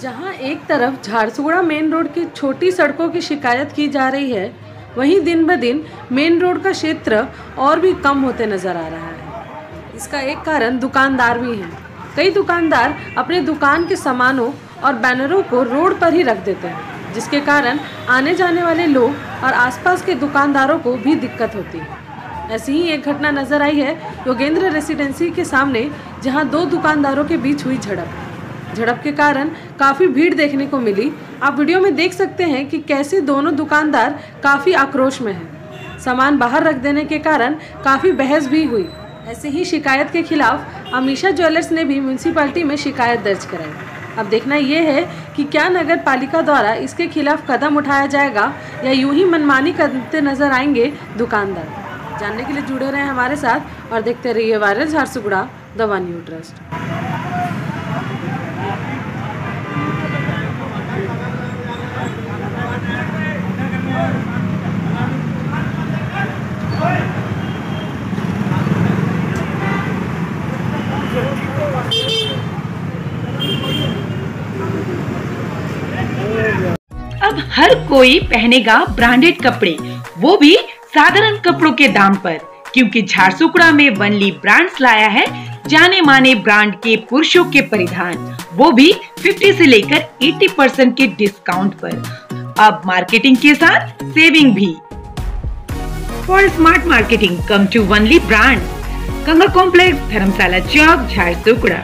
जहाँ एक तरफ़ झारसुगुड़ा मेन रोड की छोटी सड़कों की शिकायत की जा रही है, वहीं दिन ब दिन मेन रोड का क्षेत्र और भी कम होते नज़र आ रहा है। इसका एक कारण दुकानदार भी हैं। कई दुकानदार अपने दुकान के सामानों और बैनरों को रोड पर ही रख देते हैं, जिसके कारण आने जाने वाले लोग और आसपास के दुकानदारों को भी दिक्कत होती है। ऐसी ही एक घटना नज़र आई है, योगेंद्र रेसिडेंसी के सामने, जहाँ दो दुकानदारों के बीच हुई झड़प। झड़प के कारण काफ़ी भीड़ देखने को मिली। आप वीडियो में देख सकते हैं कि कैसे दोनों दुकानदार काफ़ी आक्रोश में हैं। सामान बाहर रख देने के कारण काफ़ी बहस भी हुई। ऐसे ही शिकायत के खिलाफ अमीशा ज्वेलर्स ने भी म्यूनसिपालिटी में शिकायत दर्ज कराई। अब देखना यह है कि क्या नगर पालिका द्वारा इसके खिलाफ कदम उठाया जाएगा या यूँ ही मनमानी करते नज़र आएँगे दुकानदार। जानने के लिए जुड़े रहे हमारे साथ और देखते रहिए वायरल झारसुगुड़ा, दवा न्यू ट्रस्ट। अब हर कोई पहनेगा ब्रांडेड कपड़े। वो भी साधारण कपड़ों के दाम पर, क्योंकि झारसुगुड़ा में वनली ब्रांड्स लाया है, जाने माने ब्रांड के पुरुषों के परिधान। वो भी 50 से लेकर 80 परसेंट के डिस्काउंट पर। अब मार्केटिंग के साथ सेविंग भी। For smart marketing come to only brand कंगा complex Dharamshala Chowk Jharsuguda